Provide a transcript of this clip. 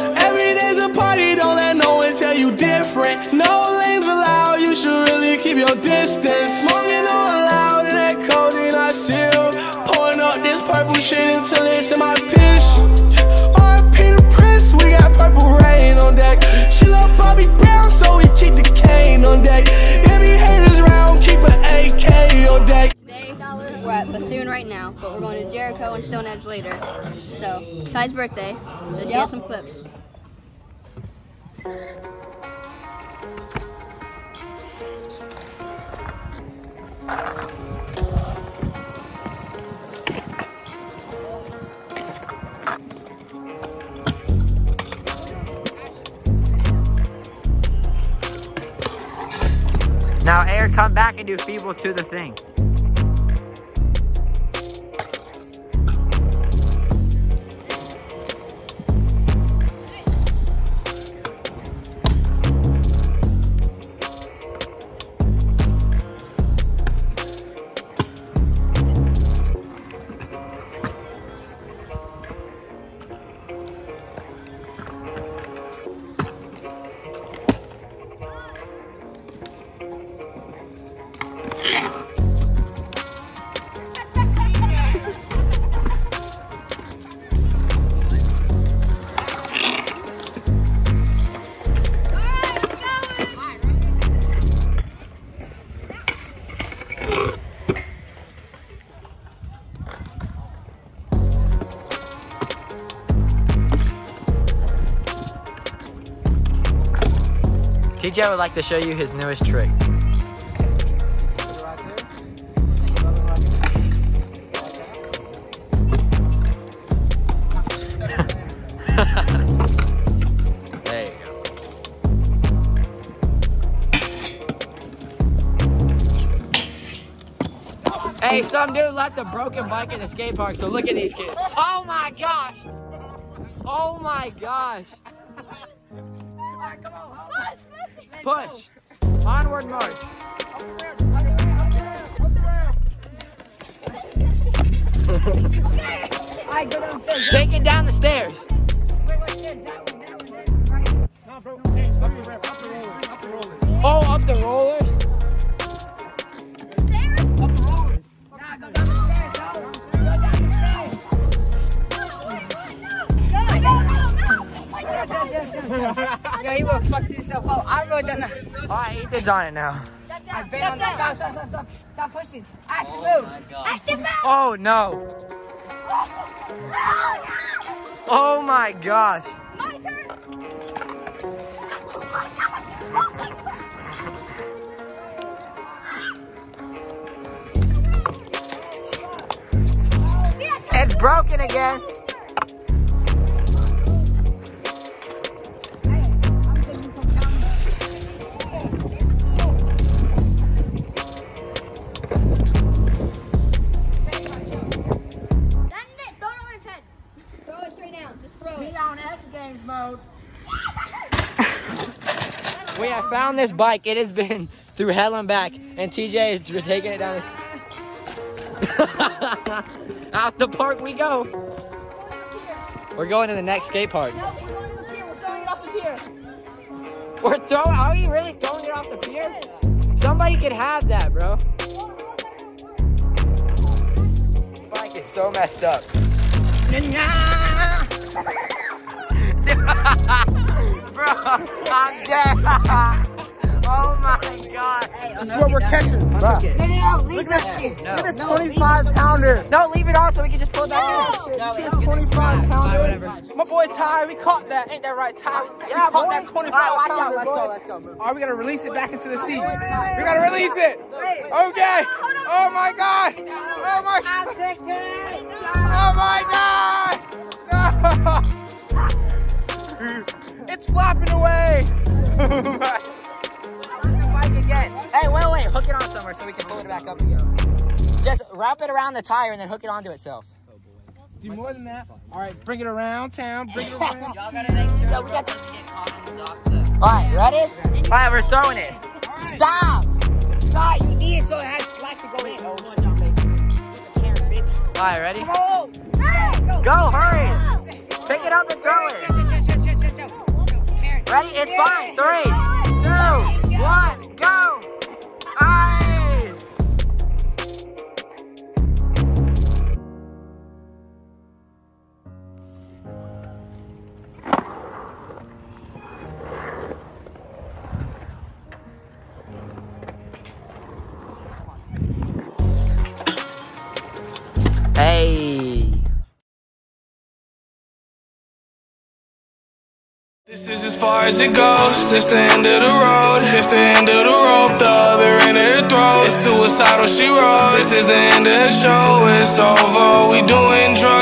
Every day's a party, don't let no one tell you different. No lames allowed, you should really keep your distance. Smoking all loud in that cold and I seal. Pouring up this purple shit until it's in my piss. R.P. the Prince, we got purple rain on deck. She love Bobby Brown, Ty's birthday, so she has some clips. Now, Air, come back and do feeble to the thing. TJ would like to show you his newest trick. Hey, some dude left a broken bike in the skate park, so look at these kids. Oh my gosh! Oh my gosh! Push! Onward march! Take it down the stairs! Oh, up the rollers? Yeah, he will fuck himself up. I wrote done that. Alright, Ethan's on it now. I've been on that. Stop, stop, stop, stop. Stop pushing. I have to move. I have to move. Oh no! Oh my gosh! My turn! It's broken again! We have found this bike. It has been through hell and back, and TJ is taking it down. Out the park we go. We're going to the next skate park. We're throwing it off the pier. We're throwing. Are we really throwing it off the pier? Somebody could have that, bro. Bike is so messed up. I'm dead. oh my god. This is what we're catching. No, no, no. Leave Look that at shit. this. Look at this 25 pounder. No, leave it on so we can just pull it back in. You see this 25 pounder? My boy Ty, we caught that. Ain't that right, Ty? Yeah, we caught boy. that 25 All right, watch out. pounder, Let's boy. go, let's go. Move. Are we gonna release it back into the sea? We gotta release it. Okay. Oh my god. Oh my. I'm 16. Oh my god. No. It's flopping away. the bike again. Hey, wait, wait. Hook it on somewhere so we can pull it back up again. Just wrap it around the tire and then hook it onto itself. Do more than that. All right, bring it around town. Bring it around. Y'all gotta make sure we got the All right, ready? All right, we're throwing it. Stop! God, you need it so it has slack to go in. Oh, shit. Karen, bitch. All right, ready? Oh, Go, hurry! Ready? It's fine. Three, two, one, go. Hey. Far as it goes. This the end of the road. This the end of the rope. The other end of the throat. It's suicidal. She wrote. This is the end of the show. It's over. We doing drugs